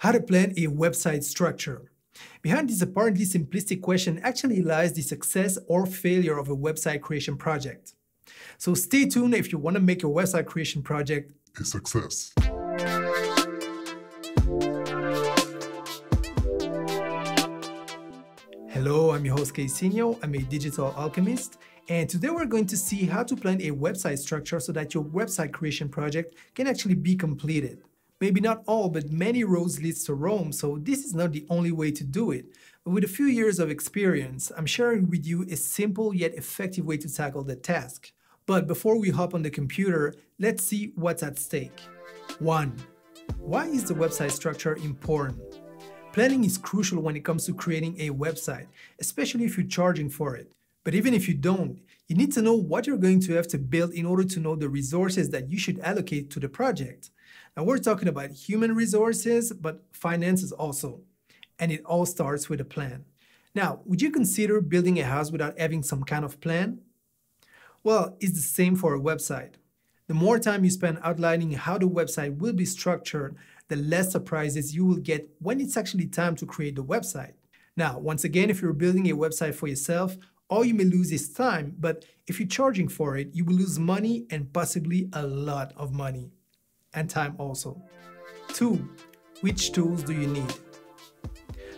How to plan a website structure. Behind this apparently simplistic question actually lies the success or failure of a website creation project. So stay tuned if you want to make your website creation project a success. Hello, I'm your host Kaycinho. I'm a digital alchemist, and today we're going to see how to plan a website structure so that your website creation project can actually be completed. Maybe not all, but many roads leads to Rome, so this is not the only way to do it. But with a few years of experience, I'm sharing with you a simple yet effective way to tackle the task. But before we hop on the computer, let's see what's at stake. 1. Why is the website structure important? Planning is crucial when it comes to creating a website, especially if you're charging for it. But even if you don't, you need to know what you're going to have to build in order to know the resources that you should allocate to the project. Now, we're talking about human resources, but finances also. And it all starts with a plan. Now, would you consider building a house without having some kind of plan? Well, it's the same for a website. The more time you spend outlining how the website will be structured, the less surprises you will get when it's actually time to create the website. Now, once again, if you're building a website for yourself, all you may lose is time, but if you're charging for it, you will lose money and possibly a lot of money. And time also. Two, which tools do you need?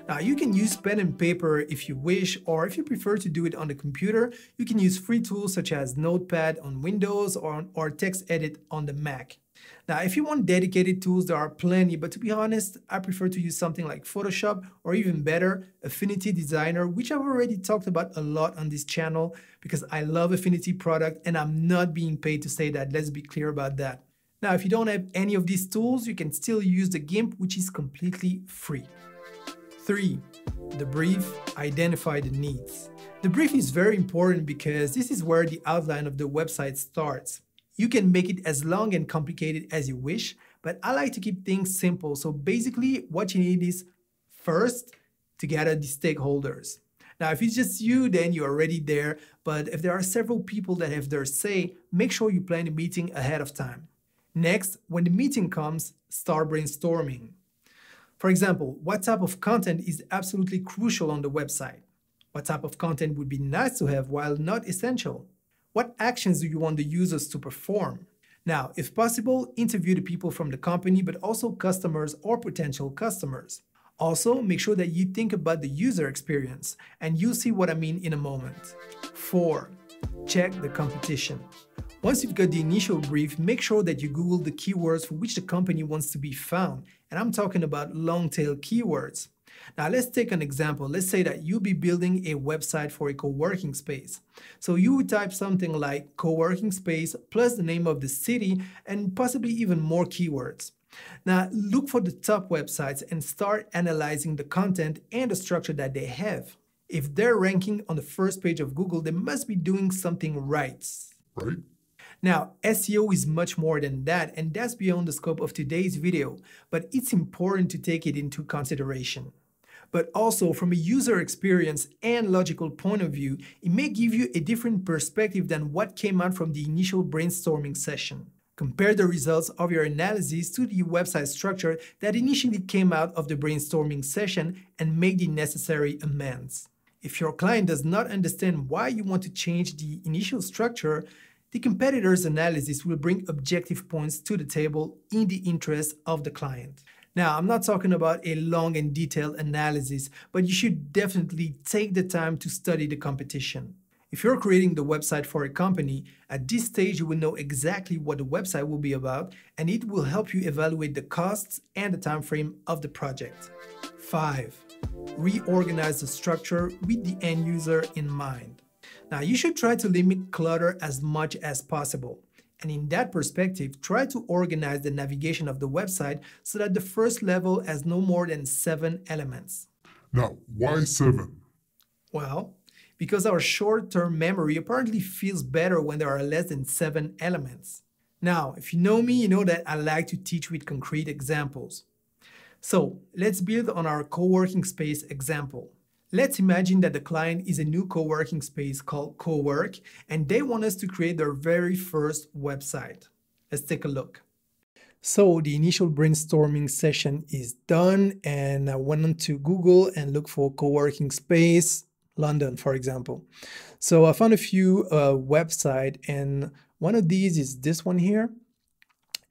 Now you can use pen and paper if you wish, or if you prefer to do it on the computer, you can use free tools such as Notepad on Windows or, or TextEdit on the Mac. Now, if you want dedicated tools, there are plenty, but to be honest, I prefer to use something like Photoshop or even better, Affinity Designer, which I've already talked about a lot on this channel because I love Affinity product and I'm not being paid to say that. Let's be clear about that. Now, if you don't have any of these tools, you can still use the GIMP, which is completely free. 3. The brief, identify the needs. The brief is very important because this is where the outline of the website starts. You can make it as long and complicated as you wish, but I like to keep things simple. So basically what you need is first to gather the stakeholders. Now, if it's just you, then you're already there. But if there are several people that have their say, make sure you plan a meeting ahead of time. Next, when the meeting comes, start brainstorming. For example, what type of content is absolutely crucial on the website? What type of content would be nice to have while not essential? What actions do you want the users to perform? Now, if possible, interview the people from the company, but also customers or potential customers. Also, make sure that you think about the user experience, and you'll see what I mean in a moment. 4. Check the competition. Once you've got the initial brief, make sure that you Google the keywords for which the company wants to be found, and I'm talking about long tail keywords. Now let's take an example. Let's say that you'll be building a website for a co-working space. So you would type something like co-working space plus the name of the city and possibly even more keywords. Now look for the top websites and start analyzing the content and the structure that they have. If they're ranking on the first page of Google, they must be doing something right. Right. Now, SEO is much more than that, and that's beyond the scope of today's video, but it's important to take it into consideration but also from a user experience and logical point of view, it may give you a different perspective than what came out from the initial brainstorming session. Compare the results of your analysis to the website structure that initially came out of the brainstorming session and make the necessary amends. If your client does not understand why you want to change the initial structure, the competitor's analysis will bring objective points to the table in the interest of the client. Now, I'm not talking about a long and detailed analysis, but you should definitely take the time to study the competition. If you're creating the website for a company, at this stage you will know exactly what the website will be about and it will help you evaluate the costs and the time frame of the project. 5. Reorganize the structure with the end user in mind. Now, you should try to limit clutter as much as possible. And in that perspective, try to organize the navigation of the website so that the first level has no more than seven elements. Now, why seven? Well, because our short-term memory apparently feels better when there are less than seven elements. Now, if you know me, you know that I like to teach with concrete examples. So let's build on our co-working space example. Let's imagine that the client is a new co-working space called CoWork, and they want us to create their very first website. Let's take a look. So the initial brainstorming session is done and I went on to Google and looked for co-working space, London, for example. So I found a few uh, website and one of these is this one here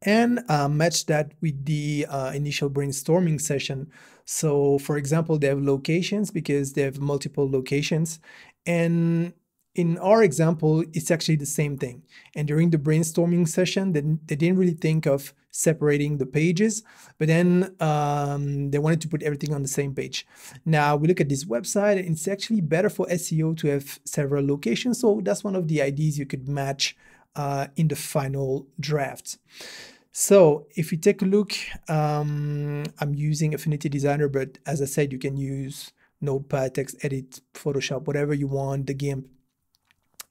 and uh, match that with the uh, initial brainstorming session. So for example, they have locations because they have multiple locations and in our example, it's actually the same thing. And during the brainstorming session, they, they didn't really think of separating the pages, but then um, they wanted to put everything on the same page. Now we look at this website, and it's actually better for SEO to have several locations. So that's one of the ideas you could match uh, in the final draft. So if you take a look, um, I'm using Affinity Designer, but as I said, you can use Notepad, Text Edit, Photoshop, whatever you want, the GIMP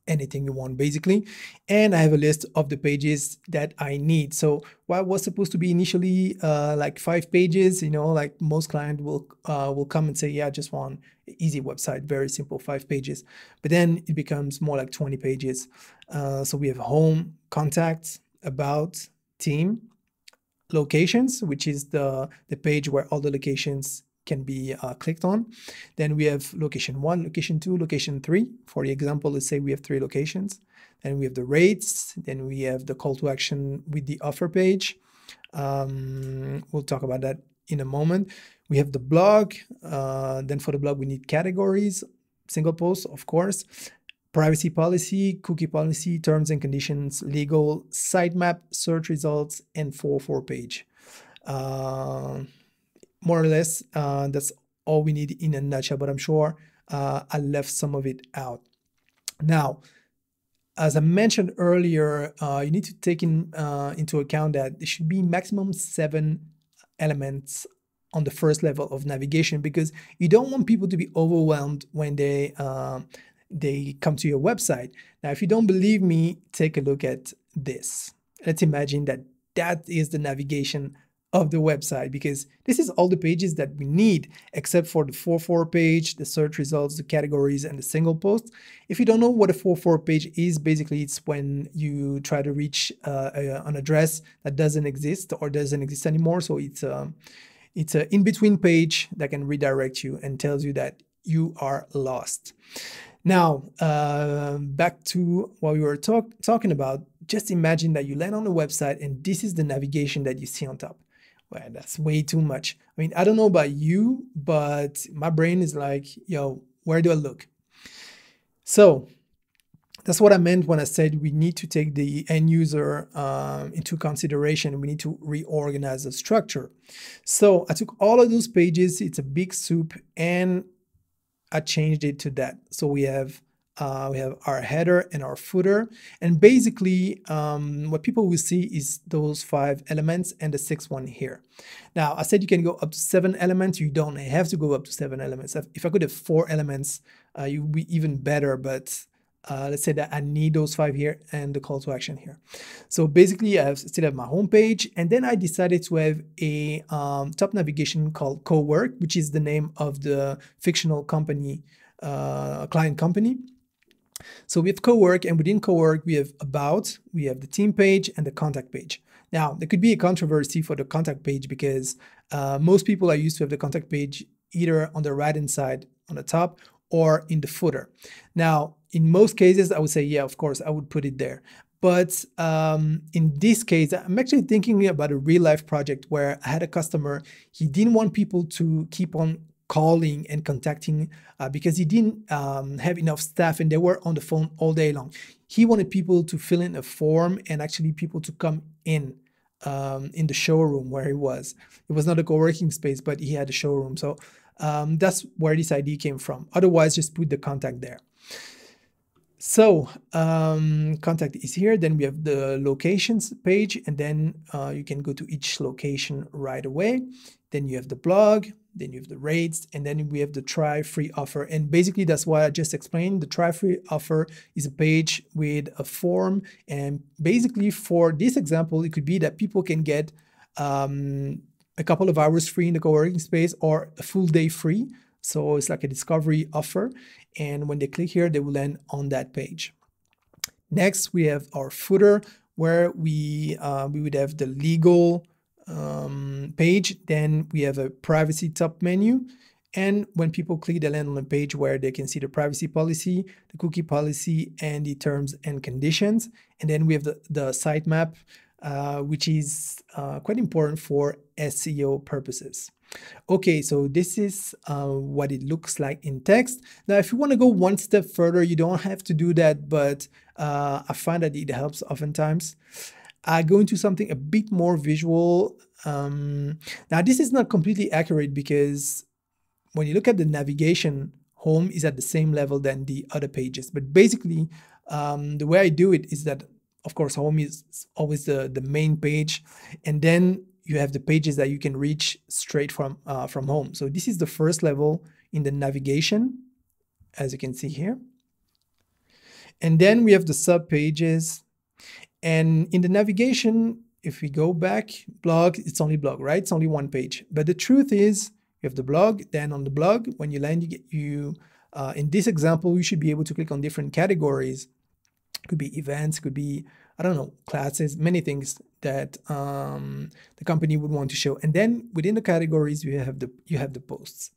anything you want basically. And I have a list of the pages that I need. So what was supposed to be initially uh, like five pages you know like most client will uh, will come and say yeah I just want easy website very simple five pages. But then it becomes more like 20 pages. Uh, so we have home contacts about team locations which is the the page where all the locations can be uh, clicked on. Then we have location one, location two, location three. For the example, let's say we have three locations. Then we have the rates. Then we have the call to action with the offer page. Um, we'll talk about that in a moment. We have the blog. Uh, then for the blog, we need categories, single post, of course, privacy policy, cookie policy, terms and conditions, legal, sitemap, search results, and 404 page. Uh, more or less, uh, that's all we need in a nutshell, but I'm sure uh, I left some of it out. Now, as I mentioned earlier, uh, you need to take in, uh, into account that there should be maximum seven elements on the first level of navigation because you don't want people to be overwhelmed when they uh, they come to your website. Now, if you don't believe me, take a look at this. Let's imagine that that is the navigation of the website because this is all the pages that we need except for the 4.4 page, the search results, the categories, and the single post. If you don't know what a 4.4 page is, basically it's when you try to reach uh, a, an address that doesn't exist or doesn't exist anymore. So it's a, um, it's an in-between page that can redirect you and tells you that you are lost. Now, uh, back to what we were talk talking about, just imagine that you land on a website and this is the navigation that you see on top well, that's way too much. I mean, I don't know about you, but my brain is like, yo, where do I look? So that's what I meant when I said we need to take the end user um, into consideration. We need to reorganize the structure. So I took all of those pages, it's a big soup, and I changed it to that. So we have uh, we have our header and our footer. And basically, um, what people will see is those five elements and the sixth one here. Now, I said you can go up to seven elements. You don't have to go up to seven elements. If I could have four elements, uh, it would be even better. But uh, let's say that I need those five here and the call to action here. So basically, I still have my home page, and then I decided to have a um, top navigation called Cowork, which is the name of the fictional company, uh, client company. So we have co-work and within co-work we have about, we have the team page and the contact page. Now there could be a controversy for the contact page because uh, most people are used to have the contact page either on the right hand side on the top or in the footer. Now in most cases I would say yeah of course I would put it there. But um, in this case, I'm actually thinking about a real life project where I had a customer. He didn't want people to keep on calling and contacting uh, because he didn't um, have enough staff and they were on the phone all day long. He wanted people to fill in a form and actually people to come in um, in the showroom where he was. It was not a co-working space, but he had a showroom. So um, that's where this idea came from. Otherwise, just put the contact there. So um, contact is here. Then we have the locations page, and then uh, you can go to each location right away. Then you have the blog, then you have the rates, and then we have the try free offer. And basically, that's what I just explained. The try free offer is a page with a form. And basically, for this example, it could be that people can get um, a couple of hours free in the co working space or a full day free. So it's like a discovery offer. And when they click here, they will land on that page. Next, we have our footer where we uh, we would have the legal um, page, then we have a privacy top menu. And when people click, they land on a page where they can see the privacy policy, the cookie policy, and the terms and conditions. And then we have the, the sitemap, uh, which is uh, quite important for SEO purposes. Okay, so this is uh, what it looks like in text. Now, if you want to go one step further, you don't have to do that, but uh, I find that it helps oftentimes. I go into something a bit more visual. Um, now, this is not completely accurate because when you look at the navigation, home is at the same level than the other pages. But basically, um, the way I do it is that, of course, home is always the, the main page. And then you have the pages that you can reach straight from, uh, from home. So this is the first level in the navigation, as you can see here. And then we have the sub pages. And in the navigation, if we go back, blog, it's only blog, right? It's only one page. But the truth is, you have the blog. Then on the blog, when you land, you, get, you uh, in this example, you should be able to click on different categories. Could be events, could be I don't know classes, many things that um, the company would want to show. And then within the categories, you have the you have the posts.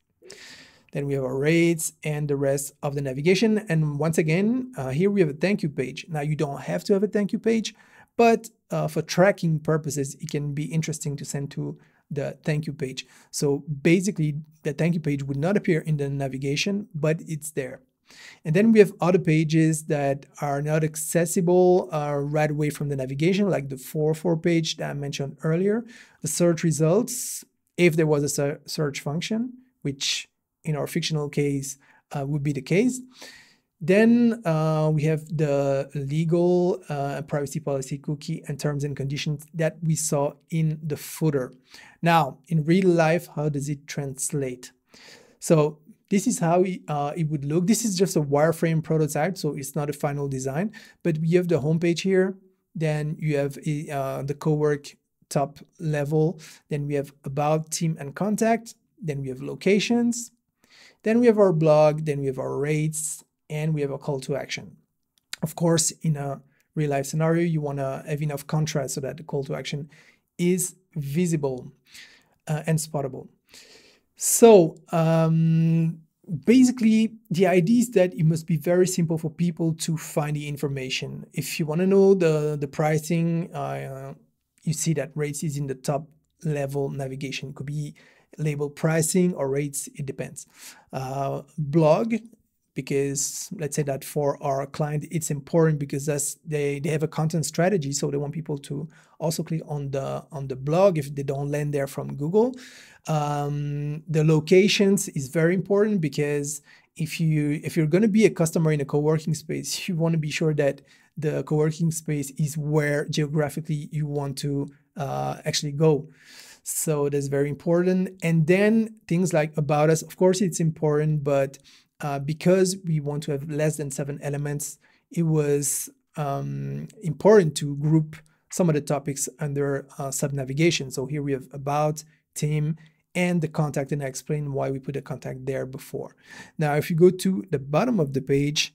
Then we have our rates and the rest of the navigation. And once again, uh, here we have a thank you page. Now you don't have to have a thank you page, but uh, for tracking purposes, it can be interesting to send to the thank you page. So basically, the thank you page would not appear in the navigation, but it's there. And then we have other pages that are not accessible uh, right away from the navigation, like the 404 page that I mentioned earlier, the search results, if there was a search function, which in our fictional case uh, would be the case. Then uh, we have the legal uh, privacy policy cookie and terms and conditions that we saw in the footer. Now, in real life, how does it translate? So this is how it, uh, it would look. This is just a wireframe prototype, so it's not a final design, but you have the homepage here. Then you have uh, the co-work top level. Then we have about, team, and contact. Then we have locations. Then we have our blog. Then we have our rates and we have a call to action. Of course, in a real life scenario, you want to have enough contrast so that the call to action is visible uh, and spottable. So um, basically, the idea is that it must be very simple for people to find the information. If you want to know the, the pricing, uh, you see that rates is in the top level navigation. It could be labeled pricing or rates, it depends. Uh, blog because let's say that for our client it's important because that's they they have a content strategy so they want people to also click on the on the blog if they don't land there from google. Um, the locations is very important because if you if you're going to be a customer in a co-working space you want to be sure that the co-working space is where geographically you want to uh, actually go. So that's very important. And then things like about us of course it's important but uh, because we want to have less than seven elements, it was um, important to group some of the topics under uh, sub-navigation. So here we have about, team, and the contact, and I explained why we put the contact there before. Now, if you go to the bottom of the page,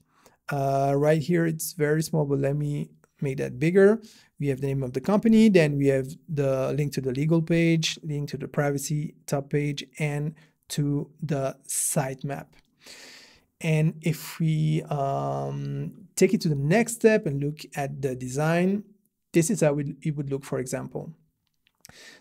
uh, right here, it's very small, but let me make that bigger. We have the name of the company, then we have the link to the legal page, link to the privacy top page, and to the sitemap. And if we um, take it to the next step and look at the design, this is how it would look, for example.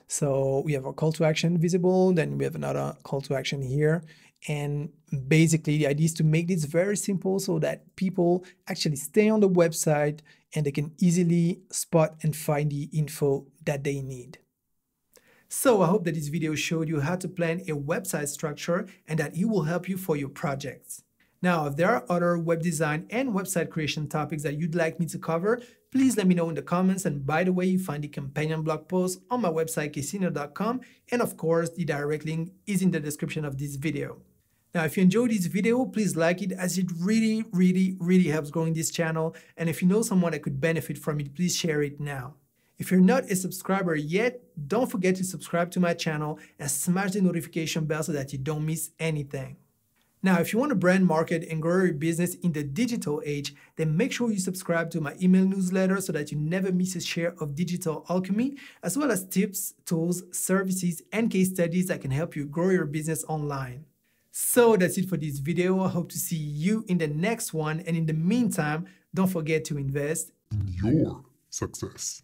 So we have our call to action visible, then we have another call to action here. And basically the idea is to make this very simple so that people actually stay on the website and they can easily spot and find the info that they need. So I hope that this video showed you how to plan a website structure and that it will help you for your projects. Now, if there are other web design and website creation topics that you'd like me to cover, please let me know in the comments. And by the way, you find the companion blog post on my website, kaycinho.com. And of course, the direct link is in the description of this video. Now, if you enjoyed this video, please like it as it really, really, really helps growing this channel. And if you know someone that could benefit from it, please share it now. If you're not a subscriber yet, don't forget to subscribe to my channel and smash the notification bell so that you don't miss anything. Now, if you want to brand market and grow your business in the digital age, then make sure you subscribe to my email newsletter so that you never miss a share of digital alchemy, as well as tips, tools, services, and case studies that can help you grow your business online. So that's it for this video. I hope to see you in the next one. And in the meantime, don't forget to invest in your success.